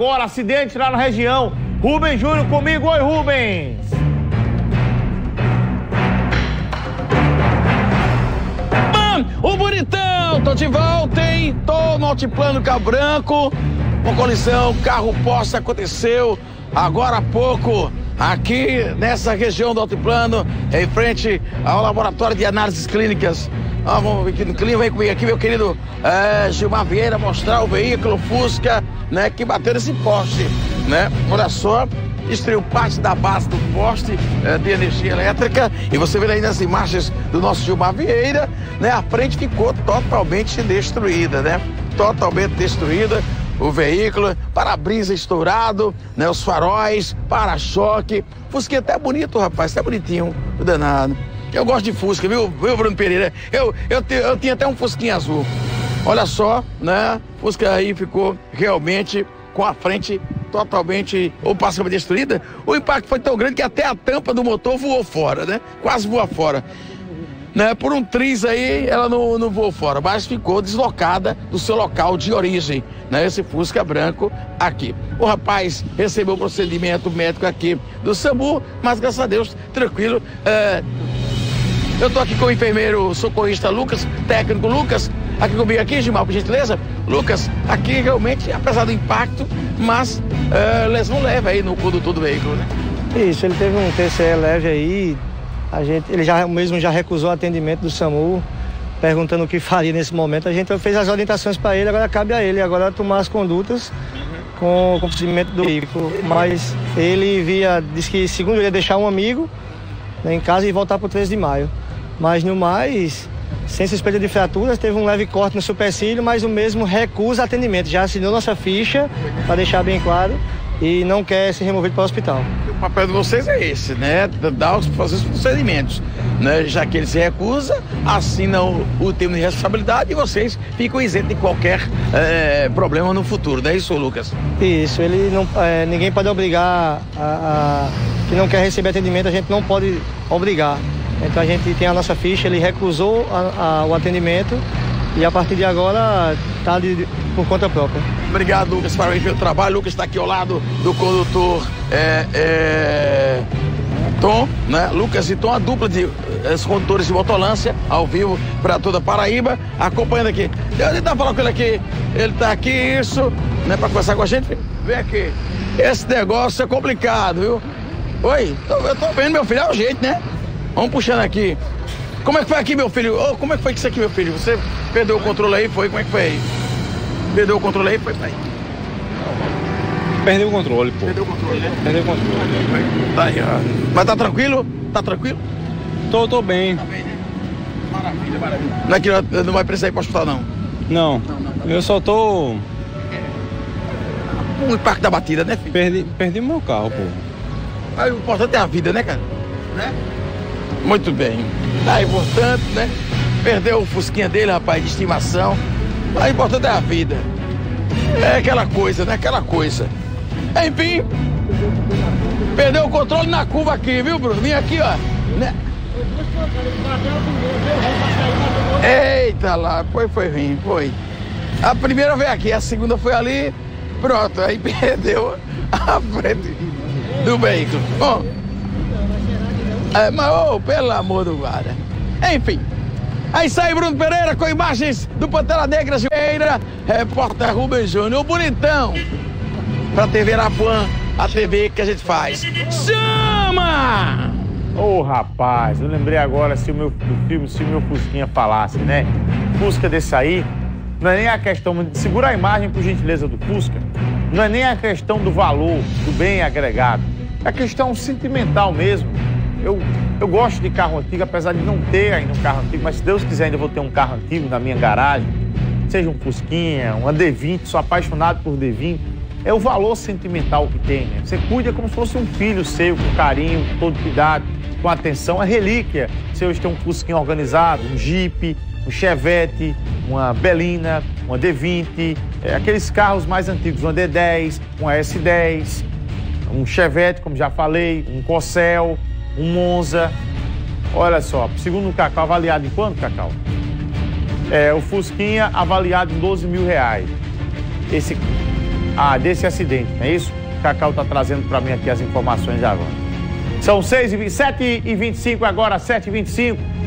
agora, acidente lá na região. Rubens Júnior comigo. Oi, Rubens. O bonitão, tô de volta, hein? Tô no altiplano Cabo Branco. Uma colisão, carro poste aconteceu agora há pouco aqui nessa região do altiplano, em frente ao laboratório de análises clínicas. Ah, vamos aqui no clima, vem comigo aqui, meu querido é, Gilmar Vieira, mostrar o veículo Fusca, né, que bateu nesse poste, né? Olha só, destruiu parte da base do poste é, de energia elétrica e você vê aí nas imagens do nosso Gilmar Vieira, né? A frente ficou totalmente destruída, né? Totalmente destruída o veículo, para-brisa estourado, né? Os faróis, para-choque. Fusquinha até bonito, rapaz, até bonitinho, danado. Eu gosto de Fusca, viu, viu Bruno Pereira? Eu, eu, te, eu tinha até um Fusquinha azul. Olha só, né? Fusca aí ficou realmente com a frente totalmente ou basicamente destruída. O impacto foi tão grande que até a tampa do motor voou fora, né? Quase voou fora né? Por um triz aí, ela não, não voou fora, mas ficou deslocada do seu local de origem, né? Esse Fusca branco aqui. O rapaz recebeu o procedimento médico aqui do SAMU, mas graças a Deus, tranquilo. É... Eu tô aqui com o enfermeiro socorrista Lucas, técnico Lucas, aqui comigo aqui, Gilmar, por gentileza. Lucas, aqui realmente, apesar do impacto, mas é, lesão leve aí no condutor do veículo, né? Isso, ele teve um TCE leve aí, a gente, ele já mesmo já recusou atendimento do SAMU, perguntando o que faria nesse momento. A gente fez as orientações para ele, agora cabe a ele agora tomar as condutas com o procedimento do veículo. Mas ele via, disse que segundo ele ia deixar um amigo né, em casa e voltar para o 13 de maio. Mas no mais, sem suspeita de fraturas, teve um leve corte no supercílio, mas o mesmo recusa atendimento. Já assinou nossa ficha, para deixar bem claro e não quer ser removido para o hospital. O papel de vocês é esse, né? Dar os, fazer os procedimentos. Né? Já que ele se recusa, assina o, o termo de responsabilidade e vocês ficam isentos de qualquer é, problema no futuro, não é isso, Lucas? Isso, ele não, é, ninguém pode obrigar a, a, que não quer receber atendimento, a gente não pode obrigar. Então a gente tem a nossa ficha, ele recusou a, a, o atendimento e a partir de agora está por conta própria. Obrigado, Lucas, parabéns pelo trabalho. Lucas está aqui ao lado do condutor é, é, Tom, né? Lucas e Tom, a dupla de eh, condutores de motolância, ao vivo para toda Paraíba, acompanhando aqui. Ele tá falando com ele aqui, ele está aqui, isso, né, para conversar com a gente. Vem aqui. Esse negócio é complicado, viu? Oi, eu tô vendo, meu filho, é o jeito, né? Vamos puxando aqui. Como é que foi aqui, meu filho? Oh, como é que foi isso aqui, meu filho? Você perdeu o controle aí, foi? Como é que foi aí? Perdeu o controle aí, foi? Aí. Perdeu o controle, pô. Perdeu o controle, né? Perdeu o controle. Tá aí, ó. Mas tá tranquilo? Tá tranquilo? Tô, tô bem. Tá bem, né? Maravilha, maravilha. Não é que não vai precisar ir pro hospital, não? Não. não, não, não. Eu só tô... O impacto da batida, né, filho? Perdi, perdi meu carro, pô. Aí, o importante é a vida, né, cara? Né? Muito bem. Tá importante, né? Perdeu o fusquinha dele, rapaz, de estimação. O importante é a vida. É aquela coisa, né? Aquela coisa. Enfim, perdeu o controle na curva aqui, viu, Bruno? Vim aqui, ó. Né? Eita lá, foi, foi ruim, foi. A primeira veio aqui, a segunda foi ali, pronto, aí perdeu a frente do veículo. Bom, é, mas, oh, pelo amor do guarda. Enfim. Aí sai Bruno Pereira com imagens do Pantera Negra Gilmeira, repórter Rubens Júnior, o bonitão. Pra TV Arapuã, a TV que a gente faz. Chama! Ô oh, rapaz, eu lembrei agora se o meu do filme, se o meu Fusquinha falasse, né? Fusca desse aí, não é nem a questão de segurar a imagem por gentileza do Fusca, não é nem a questão do valor, do bem agregado, é a questão sentimental mesmo eu, eu gosto de carro antigo, apesar de não ter ainda um carro antigo, mas se Deus quiser ainda vou ter um carro antigo na minha garagem, seja um Fusquinha, uma D20, sou apaixonado por D20. É o valor sentimental que tem, né? Você cuida como se fosse um filho seu, com carinho, com todo cuidado, com atenção. É relíquia se hoje tem um Fusquinha organizado, um Jeep, um Chevette, uma Belina, uma D20, é, aqueles carros mais antigos, uma D10, uma S10, um Chevette, como já falei, um Corsel, um Monza. Olha só, segundo o Cacau, avaliado em quanto, Cacau? É, o Fusquinha avaliado em 12 mil reais. Esse ah, desse acidente, não é isso? O Cacau está trazendo para mim aqui as informações agora. São 6 e 7 e 25 agora, 7 e 25